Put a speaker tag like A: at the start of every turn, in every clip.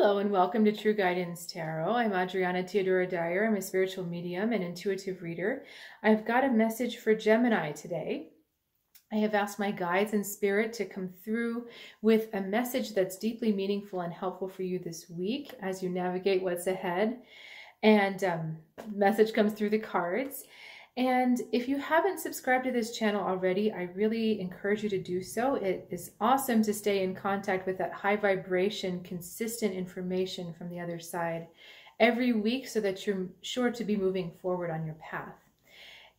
A: Hello and welcome to True Guidance Tarot. I'm Adriana Teodoro-Dier. I'm a spiritual medium and intuitive reader. I've got a message for Gemini today. I have asked my guides and spirit to come through with a message that's deeply meaningful and helpful for you this week as you navigate what's ahead. And um, message comes through the cards. And if you haven't subscribed to this channel already, I really encourage you to do so. It is awesome to stay in contact with that high vibration, consistent information from the other side every week so that you're sure to be moving forward on your path.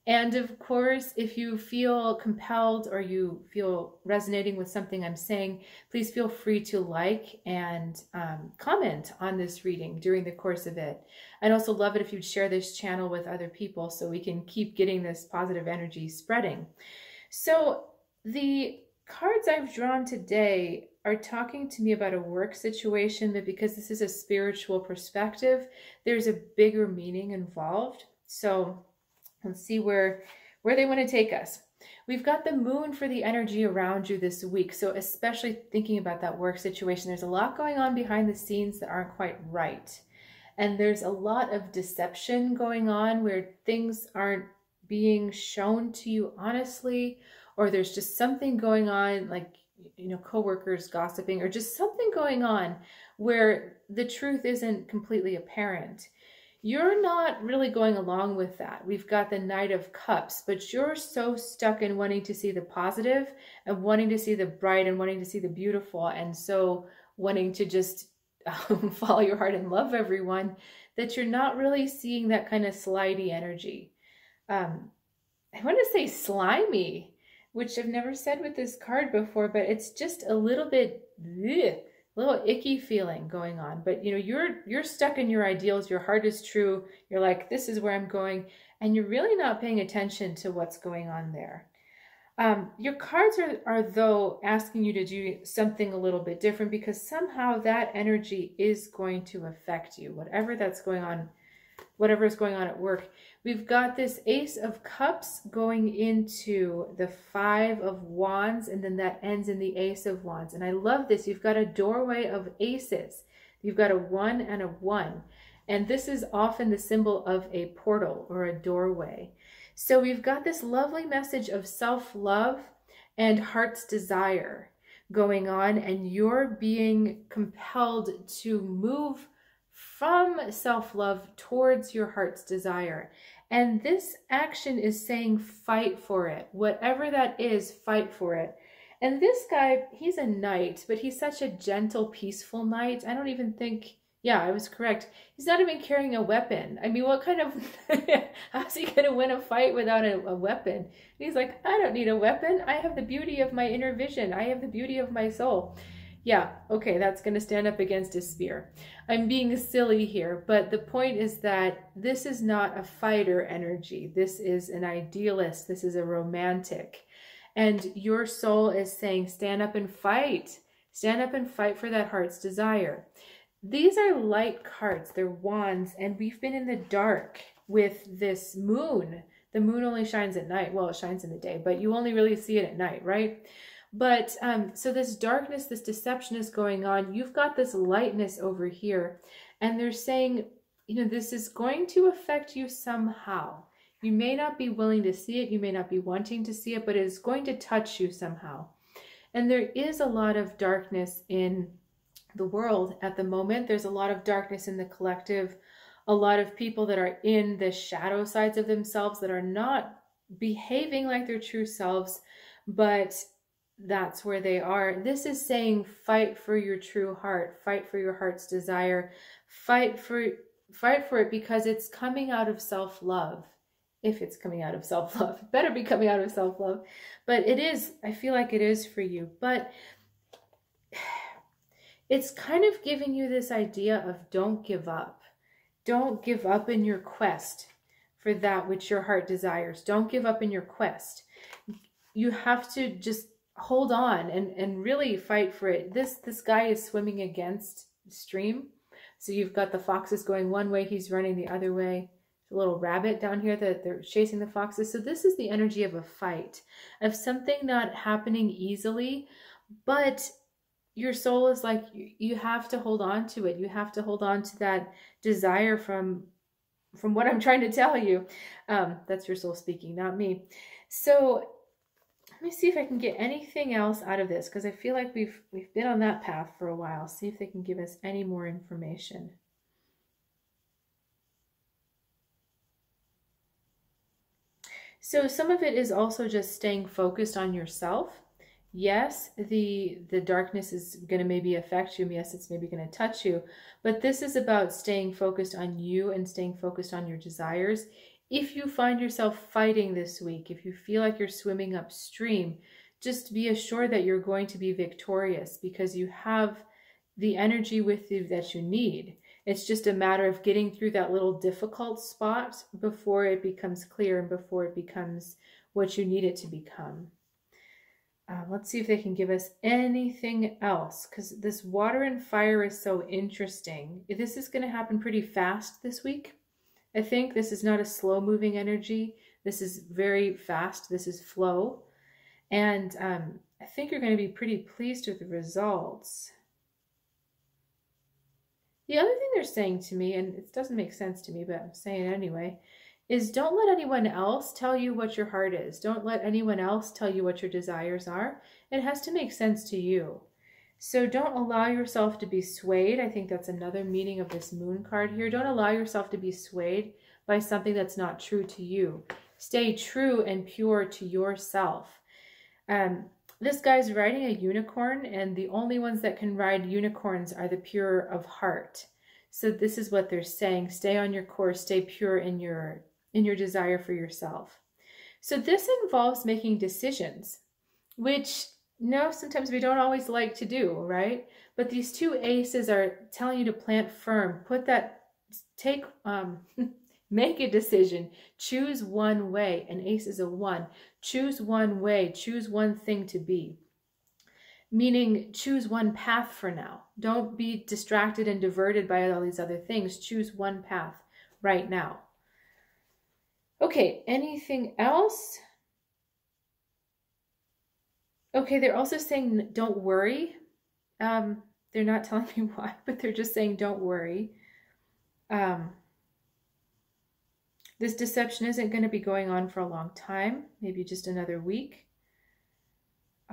A: And of course, if you feel compelled or you feel resonating with something I'm saying, please feel free to like and um, comment on this reading during the course of it. I'd also love it if you'd share this channel with other people so we can keep getting this positive energy spreading. So the cards I've drawn today are talking to me about a work situation, but because this is a spiritual perspective, there's a bigger meaning involved. So Let's see where, where they want to take us. We've got the moon for the energy around you this week. So especially thinking about that work situation, there's a lot going on behind the scenes that aren't quite right. And there's a lot of deception going on where things aren't being shown to you honestly, or there's just something going on like, you know, coworkers gossiping or just something going on where the truth isn't completely apparent you're not really going along with that. We've got the Knight of Cups, but you're so stuck in wanting to see the positive and wanting to see the bright and wanting to see the beautiful, and so wanting to just um, follow your heart and love everyone that you're not really seeing that kind of slidey energy. Um, I want to say slimy, which I've never said with this card before, but it's just a little bit. Bleh little icky feeling going on but you know you're you're stuck in your ideals your heart is true you're like this is where i'm going and you're really not paying attention to what's going on there. Um, your cards are, are though asking you to do something a little bit different because somehow that energy is going to affect you. Whatever that's going on whatever is going on at work We've got this Ace of Cups going into the Five of Wands, and then that ends in the Ace of Wands. And I love this. You've got a doorway of aces. You've got a one and a one. And this is often the symbol of a portal or a doorway. So we've got this lovely message of self-love and heart's desire going on, and you're being compelled to move from self love towards your heart's desire. And this action is saying, fight for it. Whatever that is, fight for it. And this guy, he's a knight, but he's such a gentle, peaceful knight. I don't even think, yeah, I was correct. He's not even carrying a weapon. I mean, what kind of, how's he going to win a fight without a, a weapon? And he's like, I don't need a weapon. I have the beauty of my inner vision. I have the beauty of my soul yeah, okay, that's going to stand up against a spear. I'm being silly here, but the point is that this is not a fighter energy. This is an idealist. This is a romantic. And your soul is saying, stand up and fight. Stand up and fight for that heart's desire. These are light cards. They're wands, and we've been in the dark with this moon. The moon only shines at night. Well, it shines in the day, but you only really see it at night, right? But um, so this darkness, this deception is going on. You've got this lightness over here. And they're saying, you know, this is going to affect you somehow. You may not be willing to see it. You may not be wanting to see it, but it is going to touch you somehow. And there is a lot of darkness in the world at the moment. There's a lot of darkness in the collective, a lot of people that are in the shadow sides of themselves that are not behaving like their true selves, but that's where they are. This is saying fight for your true heart, fight for your heart's desire, fight for fight for it because it's coming out of self-love. If it's coming out of self-love, better be coming out of self-love. But it is, I feel like it is for you. But it's kind of giving you this idea of don't give up. Don't give up in your quest for that which your heart desires. Don't give up in your quest. You have to just hold on and and really fight for it this this guy is swimming against stream so you've got the foxes going one way he's running the other way a little rabbit down here that they're chasing the foxes so this is the energy of a fight of something not happening easily but your soul is like you have to hold on to it. You have to hold on to that desire from from what I'm trying to tell you. Um, that's your soul speaking, not me. So let me see if I can get anything else out of this because I feel like we've we've been on that path for a while. See if they can give us any more information. So some of it is also just staying focused on yourself. Yes, the the darkness is going to maybe affect you. Yes, it's maybe going to touch you, but this is about staying focused on you and staying focused on your desires. If you find yourself fighting this week, if you feel like you're swimming upstream, just be assured that you're going to be victorious because you have the energy with you that you need. It's just a matter of getting through that little difficult spot before it becomes clear and before it becomes what you need it to become. Uh, let's see if they can give us anything else because this water and fire is so interesting. This is going to happen pretty fast this week. I think this is not a slow moving energy. This is very fast. This is flow. And um, I think you're going to be pretty pleased with the results. The other thing they're saying to me, and it doesn't make sense to me, but I'm saying it anyway, is don't let anyone else tell you what your heart is. Don't let anyone else tell you what your desires are. It has to make sense to you. So don't allow yourself to be swayed. I think that's another meaning of this moon card here. Don't allow yourself to be swayed by something that's not true to you. Stay true and pure to yourself. Um, this guy's riding a unicorn, and the only ones that can ride unicorns are the pure of heart. So this is what they're saying: stay on your course, stay pure in your in your desire for yourself. So this involves making decisions, which no, sometimes we don't always like to do, right? But these two aces are telling you to plant firm, put that, take, um, make a decision, choose one way. An ace is a one. Choose one way, choose one thing to be. Meaning, choose one path for now. Don't be distracted and diverted by all these other things. Choose one path right now. Okay, anything else? Okay, they're also saying don't worry. Um, they're not telling me why, but they're just saying don't worry. Um, this deception isn't going to be going on for a long time, maybe just another week.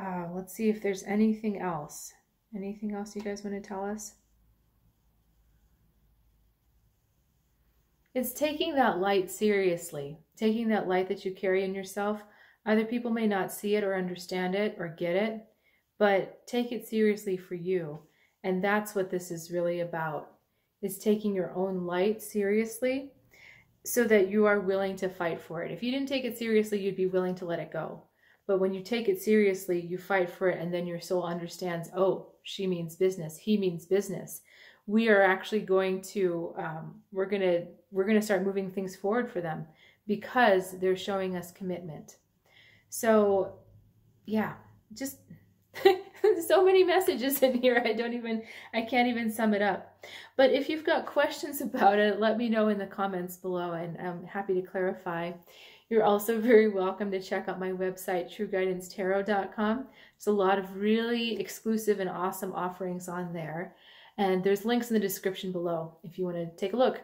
A: Uh, let's see if there's anything else. Anything else you guys want to tell us? It's taking that light seriously, taking that light that you carry in yourself. Other people may not see it or understand it or get it, but take it seriously for you. And that's what this is really about, is taking your own light seriously so that you are willing to fight for it. If you didn't take it seriously, you'd be willing to let it go. But when you take it seriously, you fight for it, and then your soul understands, oh, she means business, he means business. We are actually going to, um, we're gonna, we're gonna start moving things forward for them because they're showing us commitment. So, yeah, just so many messages in here. I don't even, I can't even sum it up. But if you've got questions about it, let me know in the comments below and I'm happy to clarify. You're also very welcome to check out my website, trueguidancetarot.com. There's a lot of really exclusive and awesome offerings on there. And there's links in the description below if you want to take a look.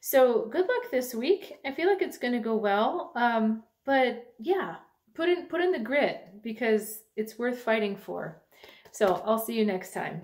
A: So good luck this week. I feel like it's going to go well. Um, but yeah, put in, put in the grit because it's worth fighting for. So I'll see you next time.